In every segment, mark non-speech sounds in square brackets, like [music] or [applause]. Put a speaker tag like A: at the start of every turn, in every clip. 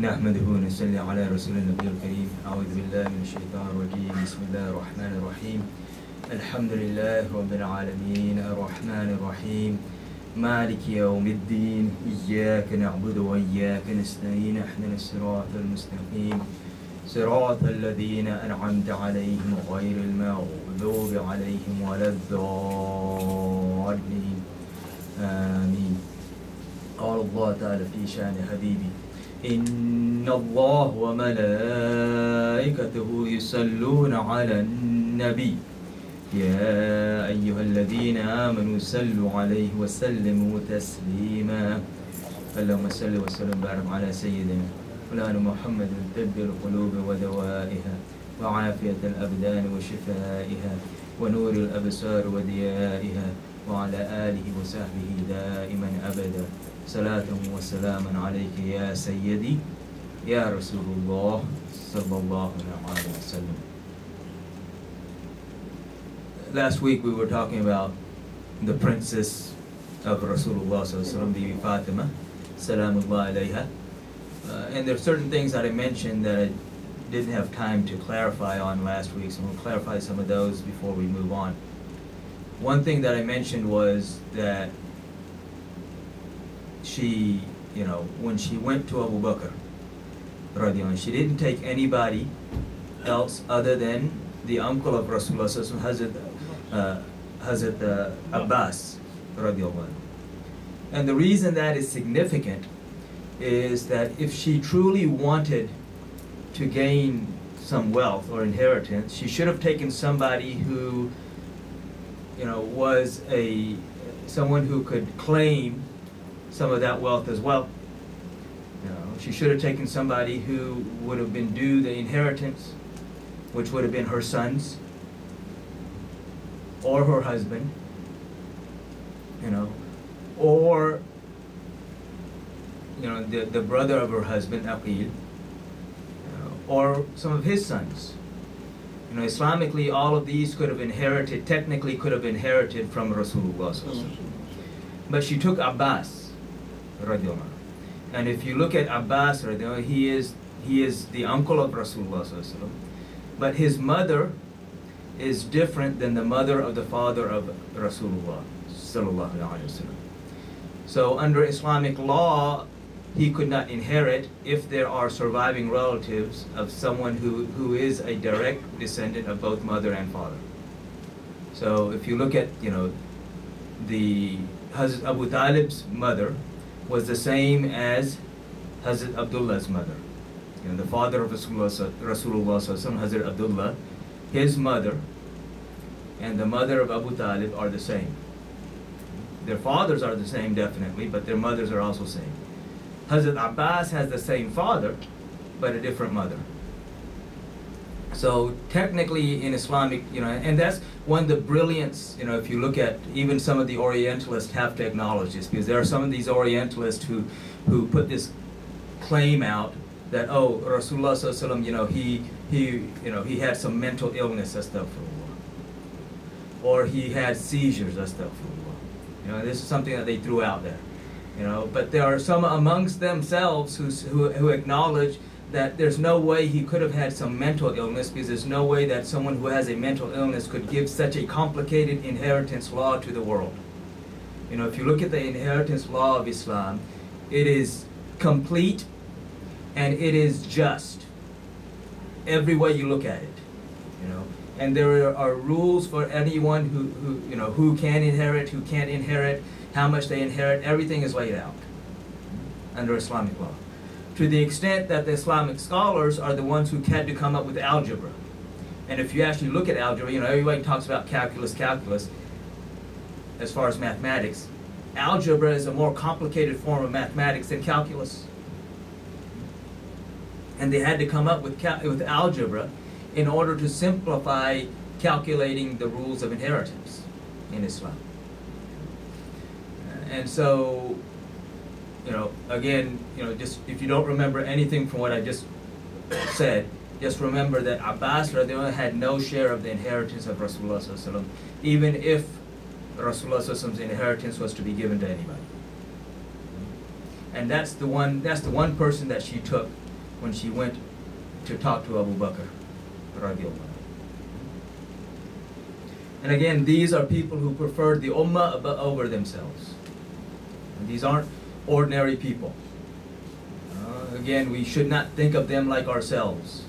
A: نحمده ونصلي على رسول النبي الكريم. أعوذ بالله من الشيطان الرجيم. بسم الله الرحمن الرحيم. الحمد لله رب العالمين. الرحمن الرحيم. مالك يوم الدين. إياك نعبد وإياك نستعين. اهدنا الصراط المستقيم. صراط الذين أنعمت عليهم غير المغضوب عليهم ولا الضالين. آمين. قال الله تعالى في شأن حبيبي إن الله وملائكته يصلون على النبي. يا أيها الذين آمنوا صلوا عليه وسلموا تسليما. اللهم صل وسلم وبارك على سيدنا مولانا محمد طب القلوب ودوائها وعافية الأبدان وشفائها ونور الأبصار وضيائها وعلى آله وصحبه دائما أبدا صلاة وسلاما عليك يا سيدي يا رسول الله صلى الله عليه وسلم Last week we were talking about the princess of Rasulullah sallallahu Bibi Fatima, salamullah alayha. Uh, and there are certain things that I mentioned that I didn't have time to clarify on last week, so we'll clarify some of those before we move on. One thing that I mentioned was that she, you know, when she went to Abu Bakr, she didn't take anybody else other than the uncle of Rasulullah, Hazrat, uh, Hazrat uh, Abbas. And the reason that is significant is that if she truly wanted to gain some wealth or inheritance, she should have taken somebody who, you know, was a someone who could claim some of that wealth as well. You know, she should have taken somebody who would have been due the inheritance, which would have been her sons or her husband, you know, or you know the, the brother of her husband, Aqil, or some of his sons. You know, Islamically, all of these could have inherited, technically could have inherited from Rasulullah. But she took Abbas, radiallahu. And if you look at Abbas, he is he is the uncle of Rasulullah. But his mother is different than the mother of the father of Rasulullah. So under Islamic law, he could not inherit if there are surviving relatives of someone who, who is a direct descendant of both mother and father. So if you look at, you know, the Hazrat Abu Talib's mother was the same as Hazrat Abdullah's mother. You know, the father of Rasulullah, Rasulullah Hazrat Abdullah, his mother and the mother of Abu Talib are the same. Their fathers are the same, definitely, but their mothers are also same. Hazrat Abbas has the same father, but a different mother. So technically in Islamic, you know, and that's one of the brilliance, you know, if you look at even some of the Orientalists have to acknowledge this, because there are some of these Orientalists who, who put this claim out that, oh, Rasulullah, you know, he, he, you know, he had some mental illness, astaghfirullah. Or he had seizures, astaghfirullah. You know, this is something that they threw out there. You know, but there are some amongst themselves who, who, who acknowledge that there's no way he could have had some mental illness because there's no way that someone who has a mental illness could give such a complicated inheritance law to the world. You know, if you look at the inheritance law of Islam, it is complete and it is just every way you look at it. You know, and there are rules for anyone who, who you know who can inherit, who can't inherit, how much they inherit. Everything is laid out under Islamic law to the extent that the Islamic scholars are the ones who had to come up with algebra. And if you actually look at algebra, you know, everybody talks about calculus, calculus, as far as mathematics. Algebra is a more complicated form of mathematics than calculus. And they had to come up with, cal- with algebra in order to simplify calculating the rules of inheritance in Islam. And so you know, again, you know, just if you don't remember anything from what I just said, just remember that Abbas radiallahu had no share of the inheritance of Rasulullah even if Rasulullah sallallahu inheritance was to be given to anybody. And that's the one that's the one person that she took when she went to talk to Abu Bakr. radiallahu. And again, these are people who preferred the ummah over themselves. And these aren't ordinary people. Uh, again, we should not think of them like ourselves.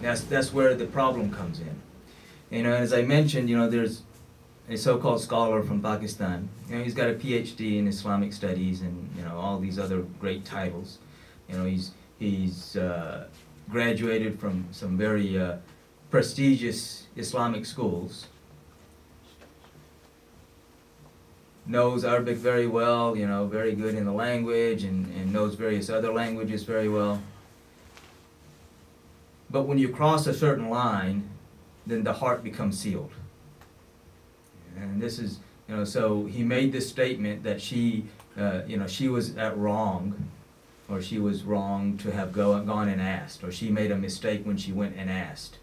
A: That's, that's where the problem comes in. You know, as I mentioned, you know, there's a so-called scholar from Pakistan. You know, he's got a PhD in Islamic studies and you know all these other great titles. You know, he's he's uh, graduated from some very uh, prestigious Islamic schools. Knows Arabic very well. You know, very good in the language and, and knows various other languages very well. But when you cross a certain line, then the heart becomes sealed. And this is, you know, so he made this statement that she, uh, you know, she was at wrong, or she was wrong to have go, gone and asked, or she made a mistake when she went and asked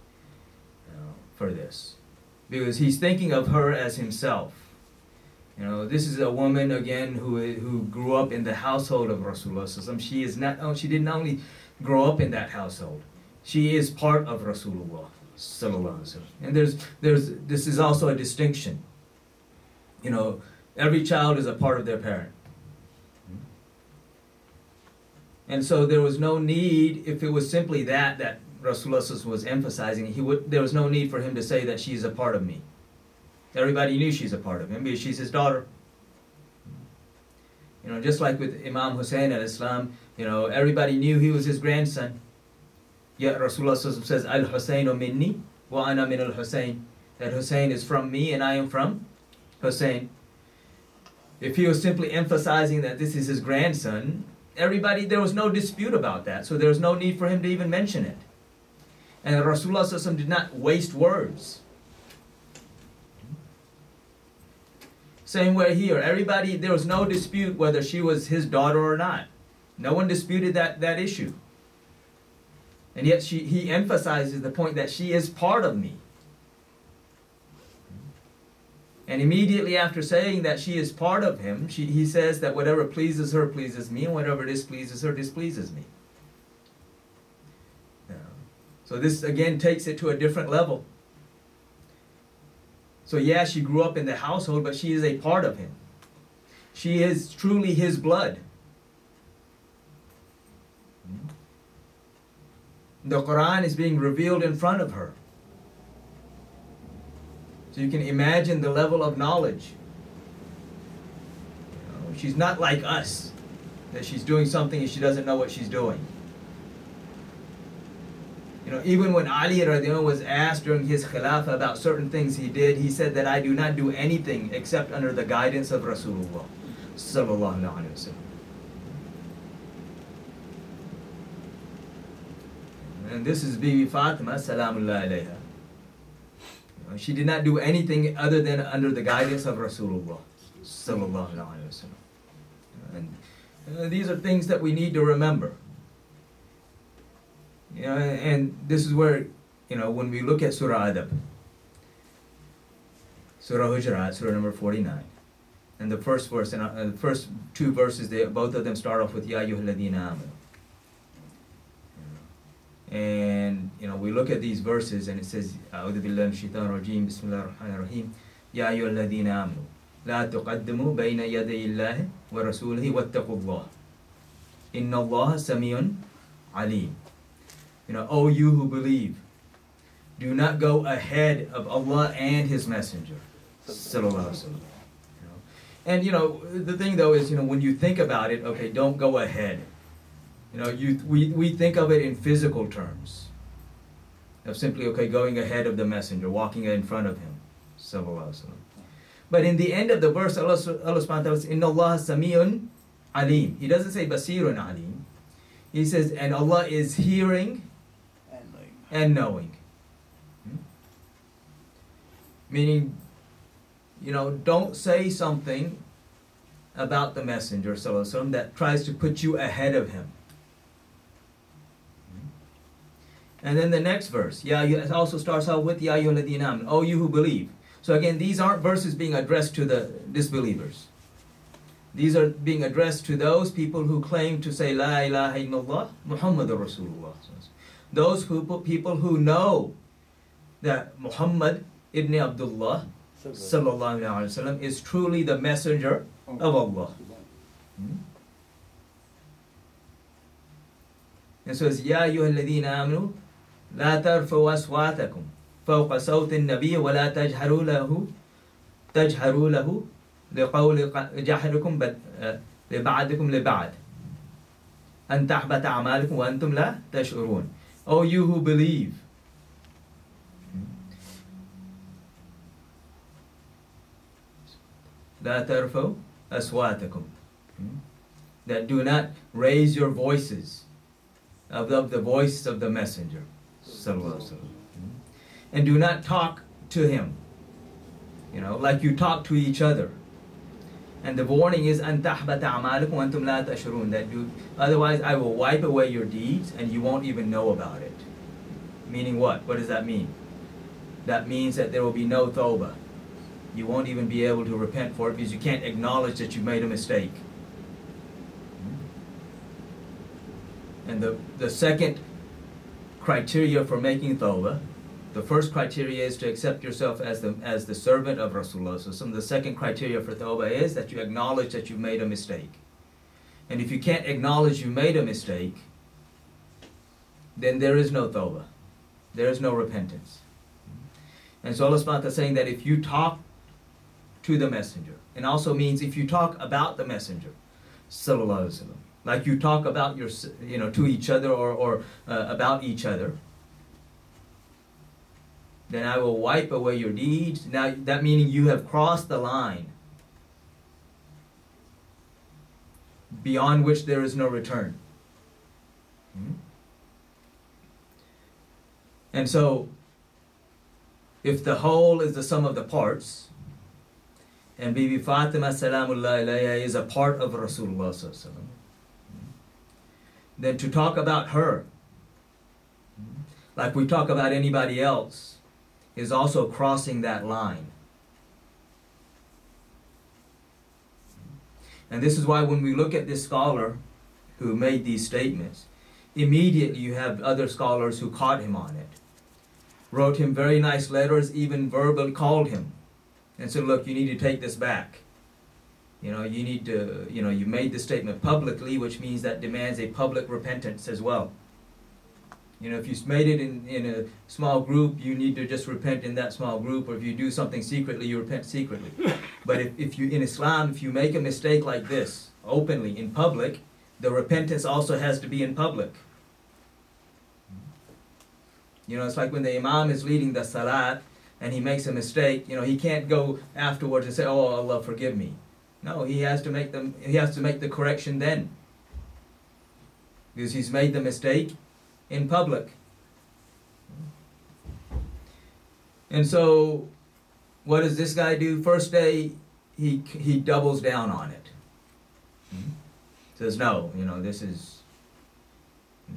A: know, for this. Because he's thinking of her as himself. You know, this is a woman again who who grew up in the household of Rasulullah. She is not. She didn't only grow up in that household. She is part of Rasulullah. And there's there's this is also a distinction. You know, every child is a part of their parent. And so there was no need, if it was simply that that Rasulullah was emphasizing, he would there was no need for him to say that she is a part of me. Everybody knew she's a part of him because she's his daughter. You know, just like with Imam Hussein al Islam, you know, everybody knew he was his grandson. Yet Rasulullah says, Al Husseinu minni wa ana min al Hussein. That Hussein is from me and I am from Hussein. If he was simply emphasizing that this is his grandson, everybody, there was no dispute about that. So there was no need for him to even mention it. And Rasulullah did not waste words. Same way here. Everybody, there was no dispute whether she was his daughter or not. No one disputed that, that issue. And yet she, he emphasizes the point that she is part of me. And immediately after saying that she is part of him, she, he says that whatever pleases her pleases me, and whatever displeases her displeases me. So this again takes it to a different level. So, yeah, she grew up in the household, but she is a part of him. She is truly his blood. Hmm? The Quran is being revealed in front of her. So you can imagine the level of knowledge. She's not like us, that she's doing something and she doesn't know what she's doing. You know, even when Ali radiallahu was asked during his khilafah about certain things he did, he said that I do not do anything except under the guidance of Rasulullah sallallahu alaihi wasallam. And this is Bibi Fatima salamullah alayha. She did not do anything other than under the guidance of Rasulullah sallallahu alaihi wasallam. And these are things that we need to remember. You know, and this is where, you know, when we look at Surah Adab, Surah Hujurat, Surah number 49, and the first verse, and uh, the first two verses, they, both of them start off with Ya ayyuhalladhina amanu. And, you know, we look at these verses and it says, أعوذ بالله من الشيطان الرجيم بسم الله الرحمن الرحيم يا أيها الذين آمنوا لا تقدموا بين يدي الله ورسوله واتقوا الله إن الله سميع عليم you know, O you who believe, do not go ahead of Allah and His Messenger. And you know, the thing though is, you know, when you think about it, okay, don't go ahead. You know, you we, we think of it in physical terms. Of simply, okay, going ahead of the messenger, walking in front of him. But in the end of the verse, Allah, subhanahu wa ta'ala says, samiyun alim. He doesn't say basirun alim. He says, and Allah is hearing and knowing. Hmm? Meaning, you know, don't say something about the messenger وسلم, that tries to put you ahead of him. Hmm? And then the next verse, yeah, it also starts out with Ya ayyuhalladhina Oh, you who believe. So again, these aren't verses being addressed to the disbelievers. These are being addressed to those people who claim to say La ilaha illallah Muhammadur Rasulullah. Those who people who know that Muhammad ibn Abdullah wasallam is truly the messenger of Allah. Hmm? And so it's Ya ayyuhalladhina amanu la tarfa'u aswatakum فوق صوت النبي ولا تجهروا له تجهروا له لقول جهركم لبعضكم لبعض أن تحبط أعمالكم وأنتم لا تشعرون O you who believe لا ترفعوا أصواتكم that do not raise your voices above the voice of the messenger and do not talk to him you know like you talk to each other and the warning is أن تحبط أعمالكم وأنتم لا تشعرون that you otherwise I will wipe away your deeds and you won't even know about it meaning what what does that mean that means that there will be no tawbah you won't even be able to repent for it because you can't acknowledge that you made a mistake. And the, the second criteria for making tawbah, the first criteria is to accept yourself as the, as the servant of Rasulullah. So the second criteria for tawbah is that you acknowledge that you've made a mistake. And if you can't acknowledge you made a mistake, then there is no tawbah. There is no repentance. And so Allah subhanahu is saying that if you talk to the messenger. And also means if you talk about the messenger, sallallahu alaihi wasallam, like you talk about your, you know, to each other or, or uh, about each other, then I will wipe away your deeds. Now that meaning you have crossed the line beyond which there is no return. Hmm? And so, if the whole is the sum of the parts, and Bibi Fatima Salamullah is a part of Rasulullah Then to talk about her, like we talk about anybody else, is also crossing that line. And this is why when we look at this scholar who made these statements, immediately you have other scholars who caught him on it, wrote him very nice letters, even verbally called him and said, look, you need to take this back. You know, you need to, you know, you made the statement publicly, which means that demands a public repentance as well. You know, if you made it in, in a small group, you need to just repent in that small group, or if you do something secretly, you repent secretly. [laughs] But if, if you, in Islam, if you make a mistake like this, openly, in public, the repentance also has to be in public. You know, it's like when the Imam is leading the Salat, and he makes a mistake, you know, he can't go afterwards and say, "Oh, Allah, forgive me." No, he has to make them. He has to make the correction then, because he's made the mistake in public. And so, what does this guy do? First day, he he doubles down on it. Hmm? Says, "No, you know, this is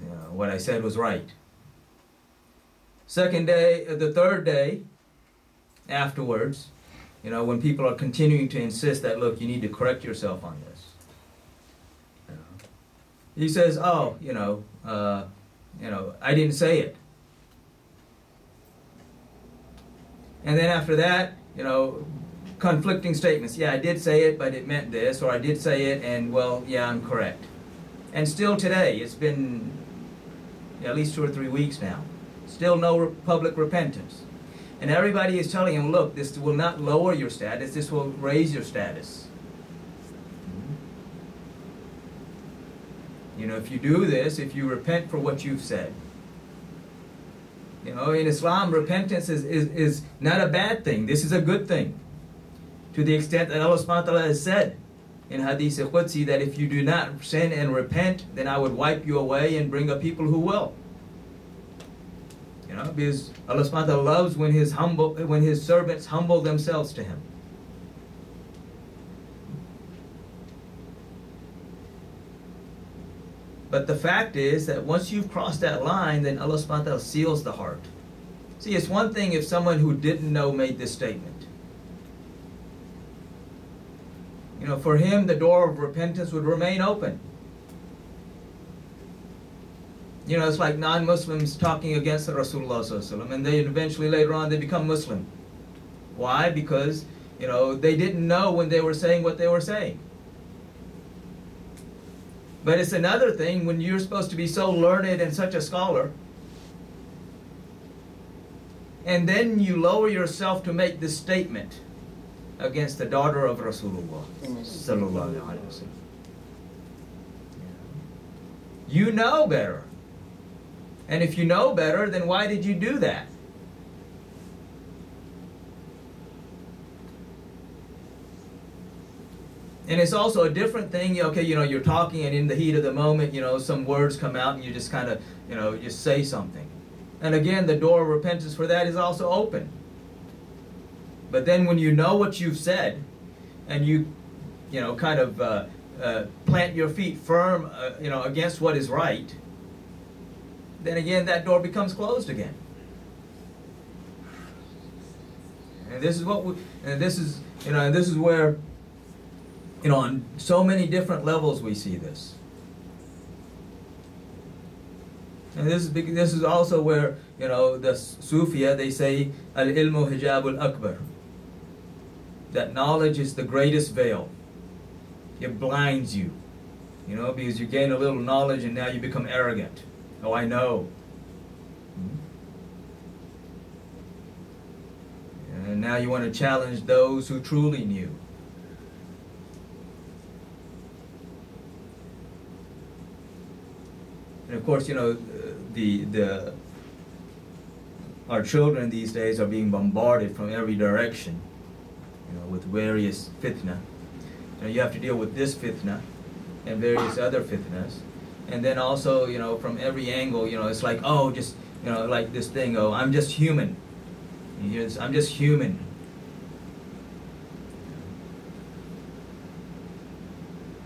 A: you know, what I said was right." Second day, uh, the third day, afterwards, you know, when people are continuing to insist that, look, you need to correct yourself on this. You know, he says, oh, you know, uh, you know, I didn't say it. And then after that, you know, conflicting statements. Yeah, I did say it, but it meant this, or I did say it, and well, yeah, I'm correct. And still today, it's been at least two or three weeks now, still no public repentance. And everybody is telling him, look, this will not lower your status, this will raise your status. You know, if you do this, if you repent for what you've said. You know, in Islam, repentance is, is, is not a bad thing. This is a good thing. To the extent that Allah subhanahu wa ta'ala has said in Hadith Qudsi that if you do not sin and repent, then I would wipe you away and bring a people who will. You know, because Allah subhanahu wa ta'ala loves when his humble when his servants humble themselves to him. But the fact is that once you've crossed that line, then Allah subhanahu wa ta'ala seals the heart. See, it's one thing if someone who didn't know made this statement. you know, for him, the door of repentance would remain open. You know, it's like non-Muslims talking against the Rasulullah and they eventually later on they become Muslim. Why? Because, you know, they didn't know when they were saying what they were saying. But it's another thing when you're supposed to be so learned and such a scholar, and then you lower yourself to make this statement against the daughter of Rasulullah. You know better. And if you know better, then why did you do that? And it's also a different thing, okay, you know, you're talking and in the heat of the moment, you know, some words come out and you just kind of, you know, you say something. And again, the door of repentance for that is also open. But then when you know what you've said and you, you know, kind of uh, uh, plant your feet firm, uh, you know, against what is right, then again that door becomes closed again. And this is what we, and this is, you know, and this is where, you know, on so many different levels we see this. And this is this is also where you know the Sufia they say al ilmu hijabul akbar. That knowledge is the greatest veil. It blinds you, you know, because you gain a little knowledge and now you become arrogant. Oh, I know. Hmm? And now you want to challenge those who truly knew. And of course, you know, uh, the, the, our children these days are being bombarded from every direction, you know, with various fitna. You, know, you have to deal with this fitna and various other fitnas. And then also you know from every angle you know it's like oh just you know like this thing oh i'm just human. I'm just human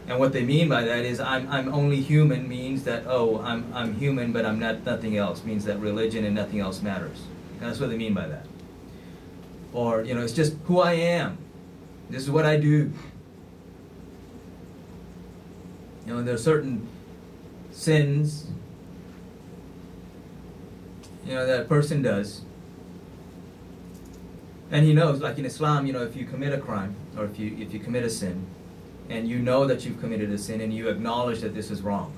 A: and what they mean by that is i'm, I'm only human means that oh I'm, I'm human but i'm not nothing else means that religion and nothing else matters. And that's what they mean by that. Or you know it's just who i am. This is what i do. You know there's certain sins you know that a person does. And he knows like in islam you know if you commit a crime or if you if you commit a sin and you know that you've committed a sin and you acknowledge that this is wrong.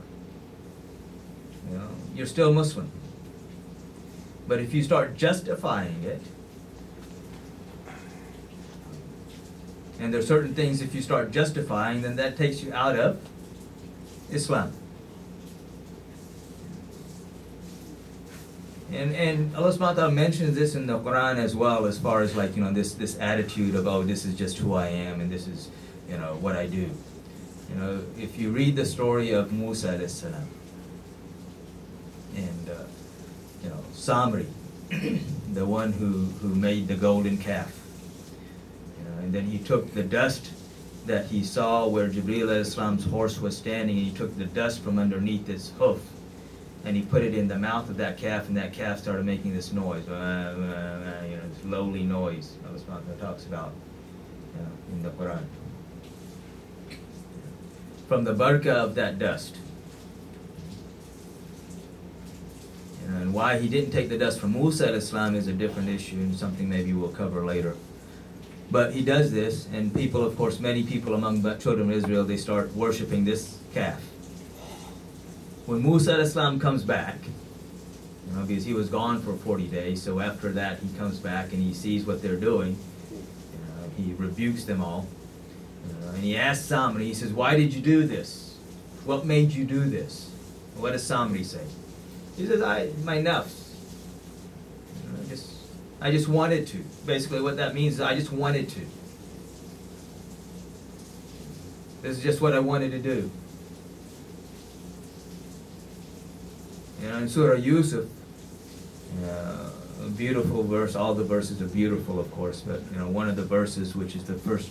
A: You know you're still muslim. But if you start justifying it and there are certain things if you start justifying then that takes you out of islam. And and Allah subhanahu mentions this in the Quran as well as far as like, you know, this this attitude of oh this is just who I am and this is, you know, what I do. You know, if you read the story of Musa salam and uh, you know, Samri, [coughs] the one who, who made the golden calf. You know, and then he took the dust that he saw where Jibreel Islam's horse was standing and he took the dust from underneath its hoof and he put it in the mouth of that calf, and that calf started making this noise, uh, uh, uh, you know, this lowly noise. Allah talks about you know, in the Quran. From the barakah of that dust. And why he didn't take the dust from Musa al-Islam is a different issue and something maybe we'll cover later. But he does this, and people, of course, many people among the children of Israel, they start worshiping this calf when Musa al-Islam comes back, you know, because he was gone for 40 days, so after that he comes back and he sees what they're doing. He rebukes them all. And he asks Samri, he says, Why did you do this? What made you do this? What does Samri say? He says, I my nafs. I just I just wanted to. Basically what that means is I just wanted to. This is just what I wanted to do. You know, in Surah Yusuf, uh, a beautiful verse. All the verses are beautiful, of course, but you know, one of the verses, which is the first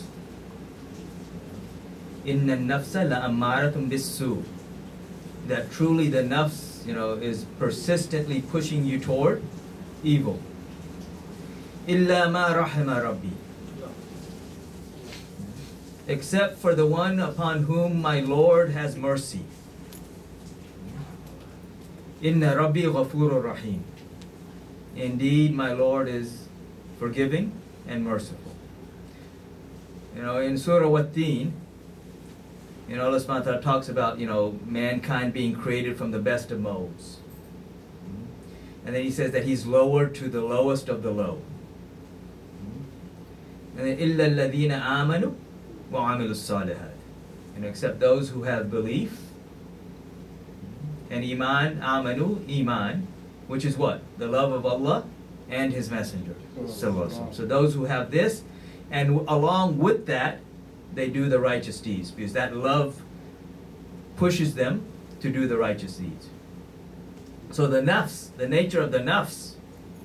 A: Nafsa la ammaratun bisu. That truly the nafs, you know, is persistently pushing you toward evil. Illa ma rahima rabbi. Except for the one upon whom my Lord has mercy. Inna rabbi ghafurur rahim. Indeed, my Lord is forgiving and merciful. You know, in Surah Wat-Teen, you know, Allah subhanahu wa ta'ala talks about, you know, mankind being created from the best of molds. And then he says that he's lowered to the lowest of the low. And then, إِلَّا الَّذِينَ آمَنُوا وَعَمِلُوا الصَّالِحَاتِ You know, except those who have belief and iman, amanu, iman, which is what? The love of Allah and His Messenger. So those who have this, and along with that, they do the righteous deeds because that love pushes them to do the righteous deeds. So the nafs, the nature of the nafs,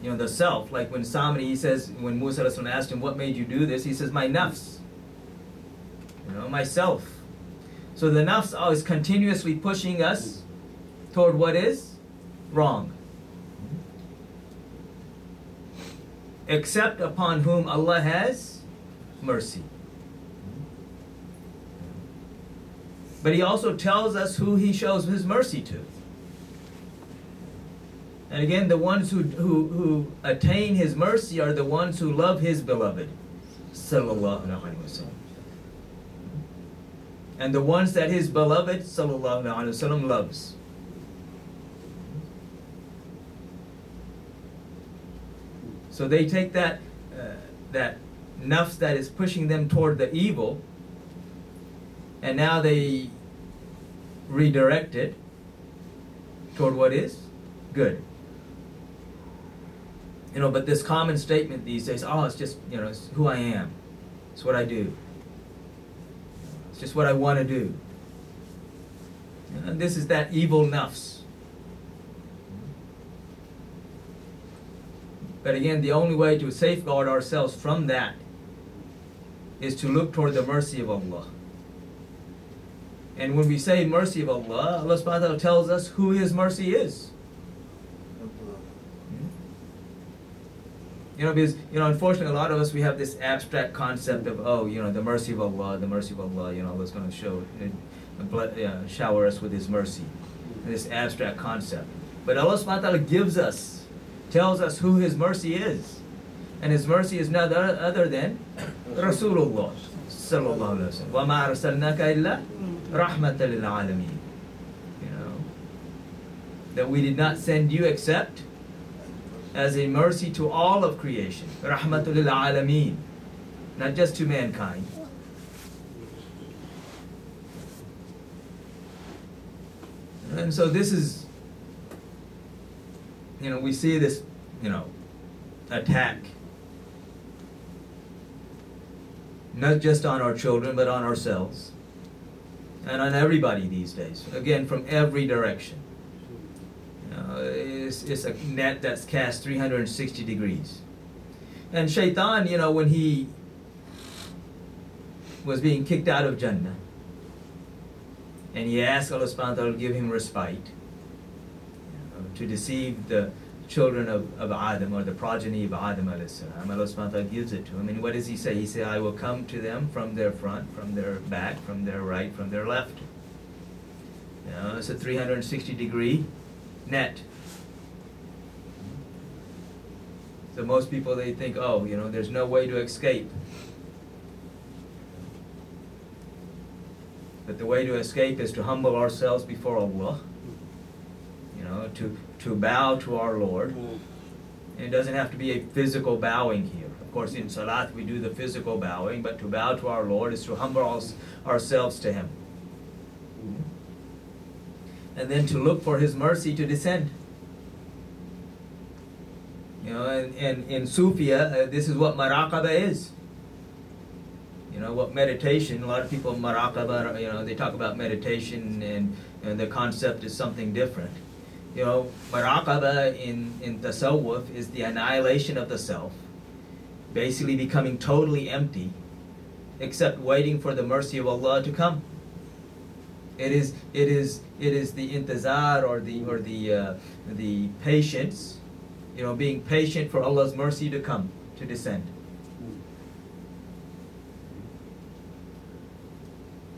A: you know, the self, like when Samri, he says, when Musa asked him, what made you do this? He says, my nafs, you know, myself. So the nafs is continuously pushing us toward what is wrong. except upon whom Allah has mercy. But He also tells us who He shows His mercy to. And again, the ones who, who, who attain His mercy are the ones who love His beloved. Sallallahu Alaihi Wasallam. And the ones that His beloved Sallallahu Alaihi Wasallam loves. So they take that uh, that nafs that is pushing them toward the evil, and now they redirect it toward what is good. You know, but this common statement these days, oh, it's just you know, it's who I am, it's what I do, it's just what I want to do. And this is that evil nafs. But again, the only way to safeguard ourselves from that is to look toward the mercy of Allah. And when we say mercy of Allah, Allah subhanahu tells us who His mercy is. Hmm? You know, because, you know, unfortunately, a lot of us, we have this abstract concept of, oh, you know, the mercy of Allah, the mercy of Allah, you know, Allah's going to show, uh, shower us with His mercy. This abstract concept. But Allah subhanahu gives us tells us who His mercy is. And His mercy is none other than [coughs] Rasulullah. Sallallahu Alaihi Wasallam rahmatan lil alamin. You know, that we did not send you except as a mercy to all of creation, rahmatul lil alamin, not just to mankind. And so this is, you know, we see this, you know, attack not just on our children but on ourselves and on everybody these days. Again, from every direction. You know, it's, it's a net that's cast 360 degrees. And Shaitan, you know, when he was being kicked out of Jannah, and he asked Allah subhanahu wa ta'ala to give him respite, to deceive the children of, of Adam or the progeny of Adam salam. Allah subhanahu gives it to him. And what does he say? He said, I will come to them from their front, from their back, from their right, from their left. You know, it's a 360 degree net. So most people they think, oh, you know, there's no way to escape. But the way to escape is to humble ourselves before Allah You know, to, to bow to our Lord. Mm. And it doesn't have to be a physical bowing here. Of course, in Salat we do the physical bowing, but to bow to our Lord is to humble ourselves to Him. Mm-hmm. And then to look for His mercy to descend. You know, and, and in Sufia, uh, this is what maraqaba is. You know, know what meditation? A lot of people maraqaba, you know, they talk about meditation and, and the concept is something different. You know, maraqaba in in tasawwuf is the annihilation of the self, basically becoming totally empty, except waiting for the mercy of Allah to come. It is it is it is the intizar or the or the uh, the patience, you know, being patient for Allah's mercy to come to descend.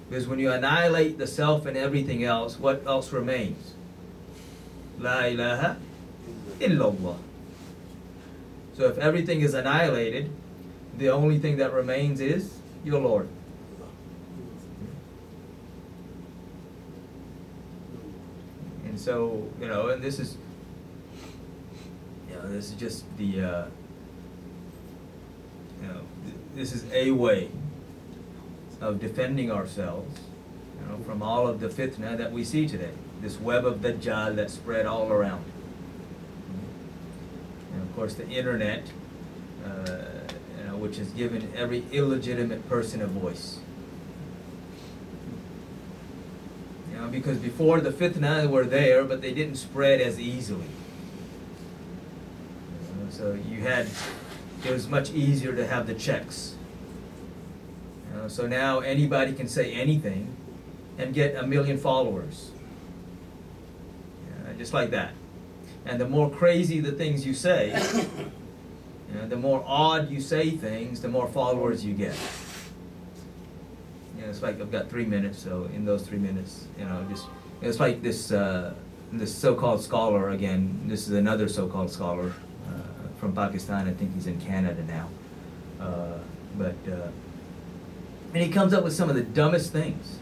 A: Because when you annihilate the self and everything else, what else remains? La ilaha illallah. So if everything is annihilated, the only thing that remains is your Lord. And so, you know, and this is, you know, this is just the, uh, you know, th- this is a way of defending ourselves, you know, from all of the fitna that we see today, this web of Dajjal that spread all around. And of course, the internet, uh, you know, which has given every illegitimate person a voice. You know, because before the fitna were there, but they didn't spread as easily. So you had, it was much easier to have the checks. So now anybody can say anything and get a million followers. Just like that. And the more crazy the things you say, [laughs] you know, the more odd you say things, the more followers you get. You know, it's like I've got three minutes, so in those three minutes, you know, just it's like this uh, this so-called scholar again. This is another so-called scholar uh, from Pakistan. I think he's in Canada now, uh, but. Uh, and he comes up with some of the dumbest things.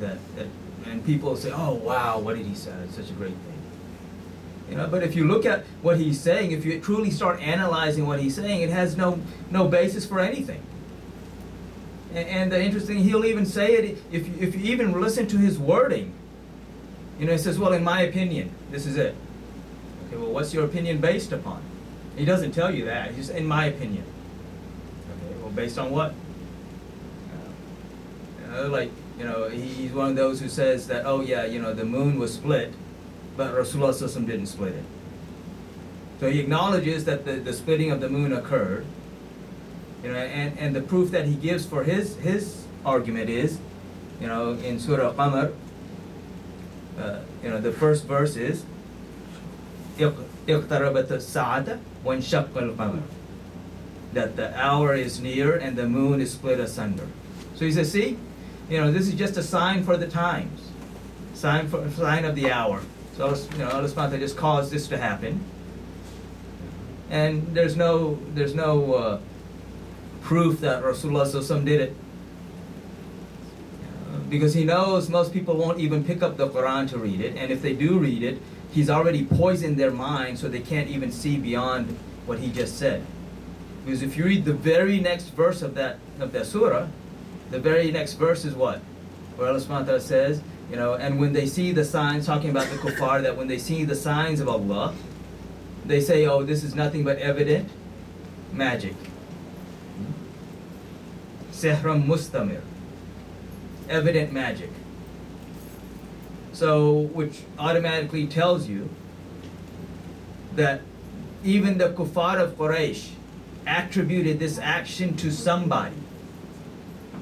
A: That, that and people say, "Oh wow, what did he say? It's such a great thing." You know, but if you look at what he's saying, if you truly start analyzing what he's saying, it has no no basis for anything. And, and the interesting, he'll even say it if you, if you even listen to his wording. You know, he says, "Well, in my opinion, this is it." Okay, well, what's your opinion based upon? He doesn't tell you that. He's in my opinion. Okay, well, based on what? Uh, like, you know, he- he's one of those who says that, oh yeah, you know, the moon was split, but Rasulullah Sallallahu didn't split it. So he acknowledges that the, the splitting of the moon occurred, you know, and, and the proof that he gives for his, his argument is, you know, in Surah Qamar, uh, you know, the first verse is, اقتربت الساعة وانشق القمر that the hour is near and the moon is split asunder. So he says, see, you know, this is just a sign for the times, sign for sign of the hour. So you know, Allah wa just caused this to happen, and there's no there's no uh, proof that Rasulullah did it. Because he knows most people won't even pick up the Quran to read it, and if they do read it, he's already poisoned their mind so they can't even see beyond what he just said. Because if you read the very next verse of that of that surah, the very next verse is what? Where Allah subhanahu says, you know, and when they see the signs, talking about the kuffar, that when they see the signs of Allah, they say, oh, this is nothing but evident magic. Sihram mustamir. Evident magic. So, which automatically tells you that even the kuffar of Quraysh attributed this action to somebody.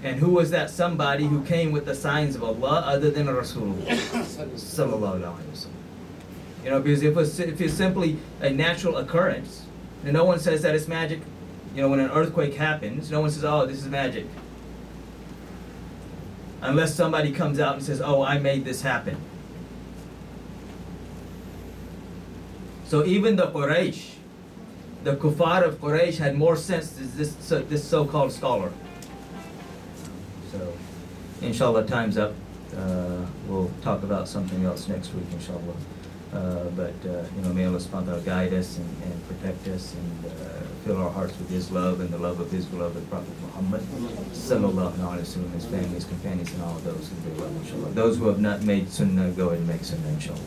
A: And who was that somebody who came with the signs of Allah other than Rasulullah? You know, because if it's, if it's simply a natural occurrence, and no one says that it's magic, you know, when an earthquake happens, no one says, oh, this is magic. Unless somebody comes out and says, oh, I made this happen. So even the Quraysh, the kuffar of Quraysh had more sense than this, this so-called scholar. So, inshallah, time's up. Uh, we'll talk about something else next week, inshallah. Uh, but, uh, you know, may Allah subhanahu guide us and, and protect us and uh, fill our hearts with His love and the love of His beloved Prophet Muhammad, sallallahu alayhi wa sallam, his family, his companions, and all those who they love, inshallah. Those who have not made sunnah, go and make sunnah, inshallah.